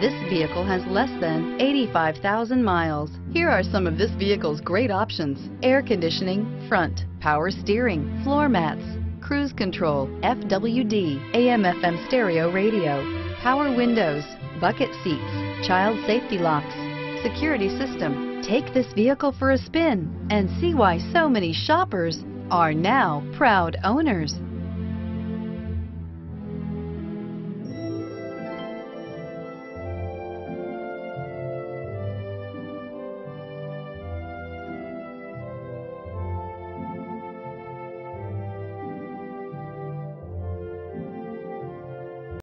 This vehicle has less than 85,000 miles. Here are some of this vehicle's great options. Air conditioning, front, power steering, floor mats, cruise control, FWD, AM FM stereo radio, power windows, bucket seats, child safety locks, security system. Take this vehicle for a spin and see why so many shoppers are now proud owners.